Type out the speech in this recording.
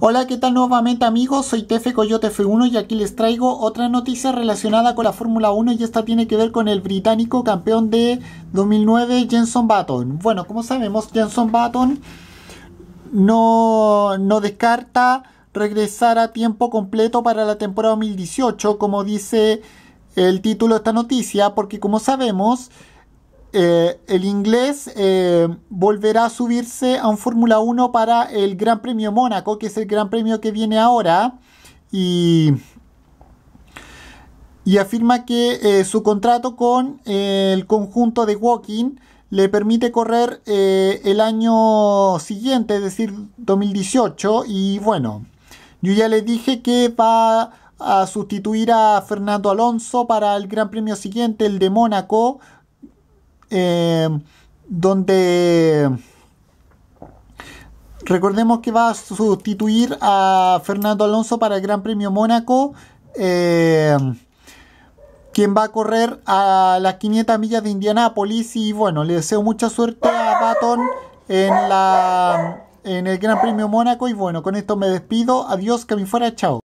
Hola, ¿qué tal nuevamente amigos? Soy Tefe Coyote F1 y aquí les traigo otra noticia relacionada con la Fórmula 1 y esta tiene que ver con el británico campeón de 2009, Jenson Button. Bueno, como sabemos, Jenson Button no, no descarta regresar a tiempo completo para la temporada 2018, como dice el título de esta noticia, porque como sabemos, eh, el inglés eh, volverá a subirse a un Fórmula 1 para el Gran Premio Mónaco, que es el Gran Premio que viene ahora. Y, afirma que eh, su contrato con el conjunto de Walking le permite correr el año siguiente, es decir, 2018. Y bueno, yo ya le dije que va a sustituir a Fernando Alonso para el Gran Premio siguiente, el de Mónaco eh, donde recordemos que va a sustituir a Fernando Alonso para el Gran Premio Mónaco, eh, quien va a correr a las 500 millas de Indianápolis. Y bueno, le deseo mucha suerte a Baton en la en el Gran Premio Mónaco. Y bueno, con esto me despido, adiós, que me fuera, chao.